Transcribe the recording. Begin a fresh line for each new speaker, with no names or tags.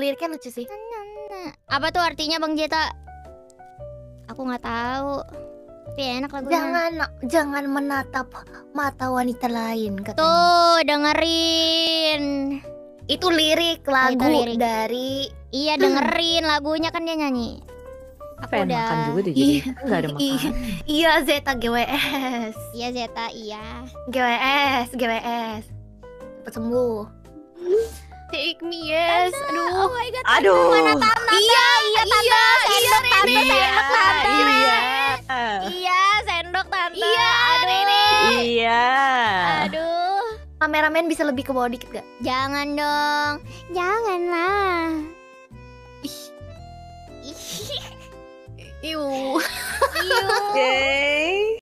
liriknya lucu sih.
Apa tuh artinya Bang Jeta? Aku nggak tahu. Tapi enak lagunya.
Jangan jangan menatap mata wanita lain katanya.
Tuh, dengerin.
Itu lirik lagu
lirik.
dari
Iya, dengerin lagunya kan dia nyanyi. Aku
Pengen
udah
makan juga deh
Iya.
jadi Nggak ada
Iya.
makan
Iya Zeta GWS.
Iya Zeta, iya.
GWS, GWS. Cepet sembuh. Take me yes. Aduh.
Oh my god.
Aduh
Mana Tante? Iya, iya Tante.
Iya,
sendok Tante,
Iya
sendok Tante.
Iya
Iya, sendok Tante.
Iya,
aduh.
Iya
Aduh.
Kameramen bisa lebih ke bawah dikit gak?
Jangan dong. Janganlah.
Iu.
Iu.
Oke